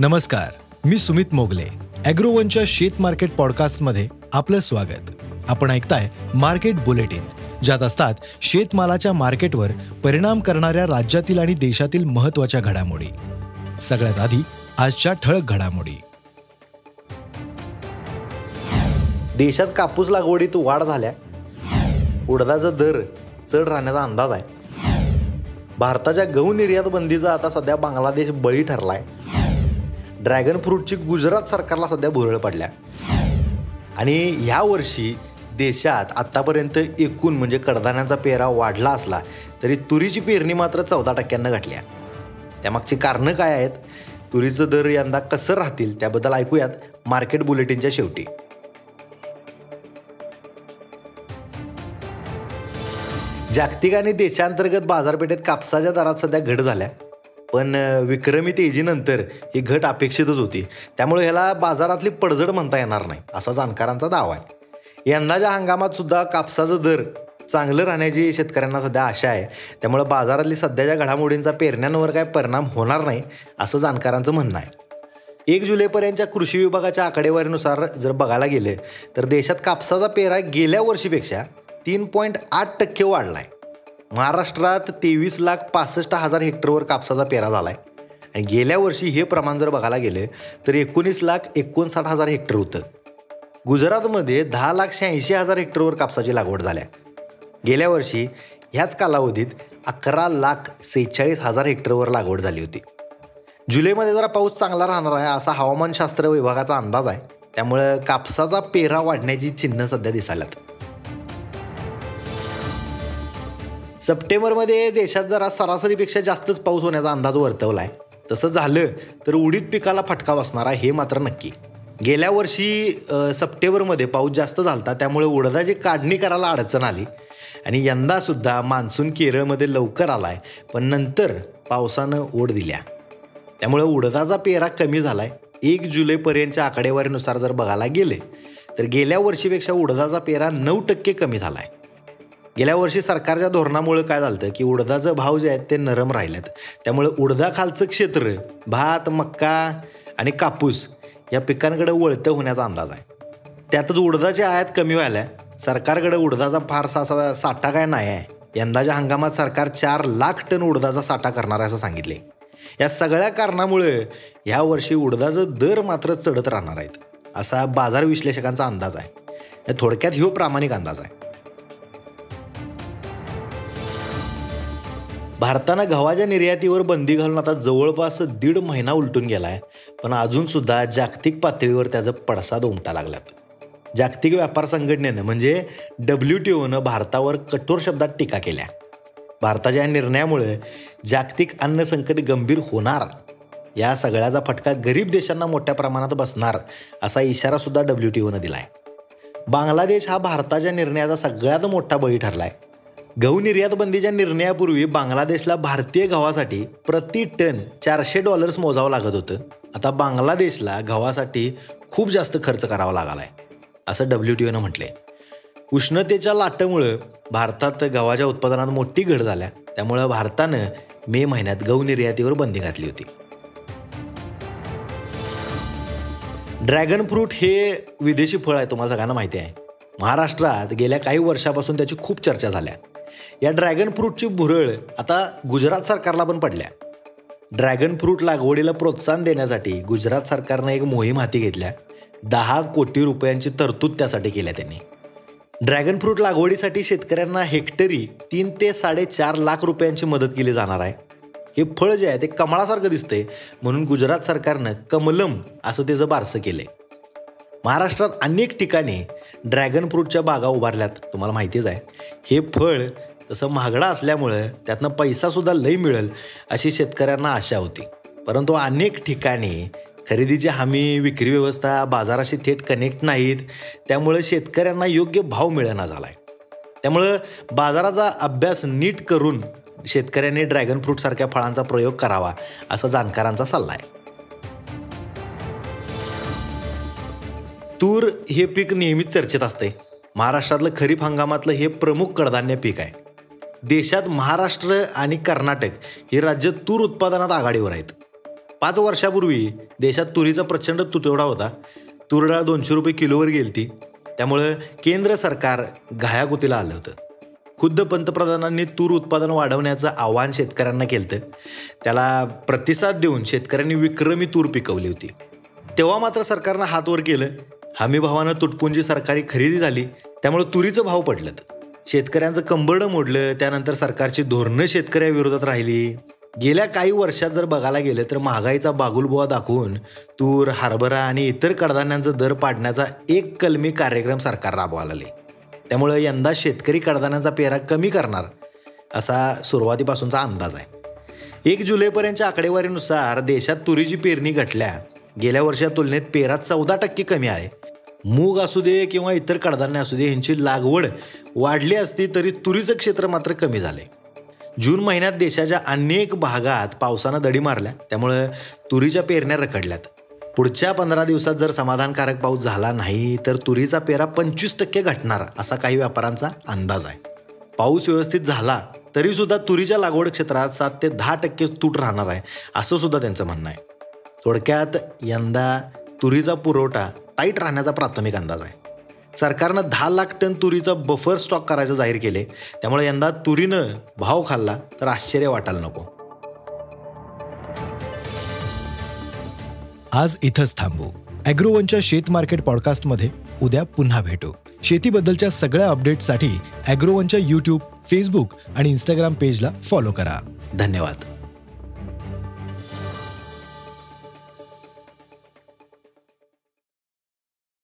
नमस्कार मी सुमित मोगले. अॅग्रोवनच्या शेत मार्केट पॉडकास्टमध्ये आपलं स्वागत. आपण ऐकताय मार्केट बुलेटिन ज्यात असतात शेतमालाच्या मार्केटवर परिणाम करणाऱ्या राज्यातील आणि देशातील महत्त्वाच्या घडामोडी. सगळ्यात आधी आजच्या ठळक घडामोडी. देशात कापूस लागवडीत वाढ झाल्या. उडदाचा दर चढ राहण्याचा अंदाज आहे. भारताच्या गहू निर्यात बंदीचा आता सध्या बांगलादेश बळी ठरलाय. ड्रॅगन फ्रूटची गुजरात सरकारला सध्या भुरळ पडल्या. आणि ह्या वर्षी देशात आत्तापर्यंत एकूण म्हणजे कडधान्यांचा पेरा वाढला असला तरी तुरीची पेरणी मात्र चौदा टक्क्यांना घटल्या. त्यामागची कारणं काय आहेत? तुरीचं दर यंदा कसं राहतील त्याबद्दल ऐकूयात मार्केट बुलेटिनच्या शेवटी. जागतिक आणि देशांतर्गत बाजारपेठेत कापसाच्या दरात सध्या घट झाल्या. पण विक्रमी तेजीनंतर ही घट अपेक्षितच होती. त्यामुळे ह्याला बाजारातली पडझड म्हणता येणार नाही असा जाणकारांचा दावा आहे. यंदाच्या हंगामात सुद्धा कापसाचा दर चांगलं राहण्याची शेतकऱ्यांना सध्या आशा आहे त्यामुळे बाजारातली सध्याच्या घडामोडींचा पेरण्यांवर काय परिणाम होणार नाही असं जाणकारांचं म्हणणं आहे. एक जुलैपर्यंतच्या कृषी विभागाच्या आकडेवारीनुसार जर बघायला गेले तर देशात कापसाचा पेरा गेल्या वर्षीपेक्षा तीन पॉईंट आठ टक्के वाढला आहे महाराष्ट्रात तेवीस लाख पासष्ट हजार हेक्टरवर कापसाचा पेरा झाला आहे आणि गेल्या वर्षी हे प्रमाण जर बघायला गेलं तर एकोणीस लाख एकोणसाठ हजार हेक्टर होतं. गुजरातमध्ये दहा लाख शहाऐंशी हजार हेक्टरवर कापसाची लागवड झाल्या. गेल्या वर्षी ह्याच कालावधीत अकरा लाख सेहेचाळीस हजार हेक्टरवर लागवड झाली होती. जुलैमध्ये जरा पाऊस चांगला राहणार आहे असा हवामानशास्त्र विभागाचा अंदाज आहे. त्यामुळं कापसाचा पेरा वाढण्याची चिन्ह सध्या दिसायलात सप्टेंबरमध्ये देशात जरा सरासरीपेक्षा जास्तच पाऊस होण्याचा अंदाज वर्तवला आहे तसं झालं तर उडीद पिकाला फटका बसणार आहे हे मात्र नक्की. गेल्या वर्षी सप्टेंबरमध्ये पाऊस जास्त झाला त्यामुळे उडदाची काढणी करायला अडचण आली. आणि यंदासुद्धा मान्सून केरळमध्ये लवकर आला आहे पण नंतर पावसानं ओढ दिल्या. त्यामुळे उडदाचा पेरा कमी झाला आहे एक जुलैपर्यंतच्या आकडेवारीनुसार जर बघायला गेले तर गेल्या वर्षीपेक्षा उडदाचा पेरा नऊ टक्के कमी झाला आहे गेल्या वर्षी सरकारच्या धोरणामुळे काय झालं की उडदाचं भाव जे आहेत ते नरम राहिलेत. त्यामुळे उडदाखालचं क्षेत्र भात मक्का आणि कापूस या पिकांकडे वळतं होण्याचा अंदाज आहे. त्यातच उडदाच्या आयात कमी व्हायला सरकारकडे उडदाचा फारसा असा साठा काय नाही आहे. यंदाच्या हंगामात सरकार चार लाख टन उडदाचा साठा करणार आहे असं सांगितले. या सगळ्या कारणामुळे ह्या वर्षी उडदाचं दर मात्र चढत राहणार आहेत असा बाजार विश्लेषकांचा अंदाज आहे. थोडक्यात ह्यो प्रामाणिक अंदाज आहे. भारतानं गव्हाच्या निर्यातीवर बंदी घालून आता जवळपास दीड महिना उलटून गेला आहे पण अजूनसुद्धा जागतिक पातळीवर त्याचा पडसाद उमटा लागलात. जागतिक व्यापार संघटनेनं म्हणजे डब्ल्यू टी ओनं भारतावर कठोर शब्दात टीका केल्या. भारताच्या या निर्णयामुळे जागतिक अन्न संकट गंभीर होणार. या सगळ्याचा फटका गरीब देशांना मोठ्या प्रमाणात बसणार असा इशारासुद्धा डब्ल्यू टी ओनं दिला आहे बांगलादेश हा भारताच्या निर्णयाचा सगळ्यात मोठा बळी ठरला आहे गहू निर्यात बंदीच्या निर्णयापूर्वी बांगलादेशला भारतीय गव्हासाठी प्रति टन चारशे डॉलर्स मोजावं लागत होतं. आता बांगलादेशला गव्हासाठी खूप जास्त खर्च करावा लागला आहे असं डब्ल्यू टी ओनं म्हटलंय. उष्णतेच्या लाटेमुळं भारतात गव्हाच्या उत्पादनात मोठी घट झाल्या. त्यामुळं भारतानं मे महिन्यात गहू निर्यातीवर बंदी घातली होती. ड्रॅगन फ्रूट हे विदेशी फळ आहे तुम्हाला सगळ्यांना माहिती आहे. महाराष्ट्रात गेल्या काही वर्षापासून त्याची खूप चर्चा झाल्या. या ड्रॅगन फ्रूटची भुरळ आता गुजरात सरकारला पण पडल्या. ड्रॅगन फ्रूट लागवडीला प्रोत्साहन देण्यासाठी गुजरात सरकारनं एक मोहीम हाती घेतल्या. दहा कोटी रुपयांची तरतूद त्यासाठी केल्या त्यांनी. ड्रॅगन फ्रूट लागवडीसाठी शेतकऱ्यांना हेक्टरी तीन ते साडेचार लाख रुपयांची मदत केली जाणार आहे. हे फळ जे आहे ते कमळासारखं दिसतंय म्हणून गुजरात सरकारनं कमलम असं त्याचं बारसं केलंय. महाराष्ट्रात अनेक ठिकाणी ड्रॅगन फ्रूटच्या बागा उभारल्यात. तुम्हाला माहितीच आहे. हे फळ तसं महागडं असल्यामुळं त्यातनं पैसासुद्धा लई मिळेल अशी शेतकऱ्यांना आशा होती. परंतु अनेक ठिकाणी खरेदीची हमी विक्री व्यवस्था बाजाराशी थेट कनेक्ट नाहीत. त्यामुळे शेतकऱ्यांना योग्य भाव मिळेना झाला आहे त्यामुळं बाजाराचा अभ्यास नीट करून शेतकऱ्यांनी ड्रॅगन फ्रूटसारख्या फळांचा प्रयोग करावा असा जाणकारांचा सल्ला आहे. तूर हे पीक नेहमीच चर्चेत असते महाराष्ट्रातलं खरीप हंगामातलं हे प्रमुख कडधान्य पीक आहे. देशात महाराष्ट्र आणि कर्नाटक हे राज्य तूर उत्पादनात आघाडीवर आहेत. पाच वर्षापूर्वी देशात तुरीचा प्रचंड तुटवडा होता. तूर डाळ दोनशे रुपये किलोवर गेली त्यामुळं केंद्र सरकार घायाकुतीला आलं होतं. खुद्द पंतप्रधानांनी तूर उत्पादन वाढवण्याचं आव्हान शेतकऱ्यांना केलं त्याला प्रतिसाद देऊन शेतकऱ्यांनी विक्रमी तूर पिकवली होती. तेव्हा मात्र सरकारनं हात वर केलं. हमी भावानं तुटपुंजी सरकारी खरेदी झाली त्यामुळे तुरीचं भाव पडलं. शेतकऱ्यांचं कंबरडं मोडलं त्यानंतर सरकारची धोरणं शेतकऱ्याविरोधात राहिली. गेल्या काही वर्षात जर बघायला गेलं तर महागाईचा बागुलबुवा दाखवून तूर हरभरा आणि इतर कडधान्यांचा दर पाडण्याचा एक कलमी कार्यक्रम सरकार राबवायला आले त्यामुळं यंदा शेतकरी कडधान्यांचा पेरा कमी करणार असा सुरुवातीपासूनचा अंदाज आहे. एक जुलैपर्यंतच्या आकडेवारीनुसार देशात तुरीची पेरणी घटल्या. गेल्या वर्षा तुलनेत पेरा चौदा टक्के कमी आहे. मूग असू दे किंवा इतर कडधान्य असू दे यांची लागवड वाढली असती तरी तुरीचं क्षेत्र मात्र कमी झाले. जून महिन्यात देशाच्या अनेक भागात पावसानं दडी मारल्या त्यामुळं तुरीच्या पेरण्या रखडल्यात. पुढच्या पंधरा दिवसात जर समाधानकारक पाऊस झाला नाही तर तुरीचा पेरा पंचवीस टक्के घटणार असा काही व्यापाऱ्यांचा अंदाज आहे. पाऊस व्यवस्थित झाला तरीसुद्धा तुरीच्या लागवड क्षेत्रात सात ते दहा टक्के तूट राहणार आहे असं सुद्धा त्यांचं म्हणणं आहे. थोडक्यात यंदा तुरीचा पुरवठा टाईट राहण्याचा प्राथमिक अंदाज आहे. सरकारनं दहा लाख टन तुरीचा बफर स्टॉक करायचं जाहीर केले. त्यामुळे यंदा तुरीनं भाव खाल्ला तर आश्चर्य वाटायला नको. आज इथंच थांबू. अॅग्रोवनच्या शेत मार्केट पॉडकास्टमध्ये उद्या पुन्हा भेटू. शेतीबद्दलच्या सगळ्या अपडेटसाठी अॅग्रोवनच्या यूट्यूब फेसबुक आणि इंस्टाग्राम पेजला फॉलो करा. धन्यवाद.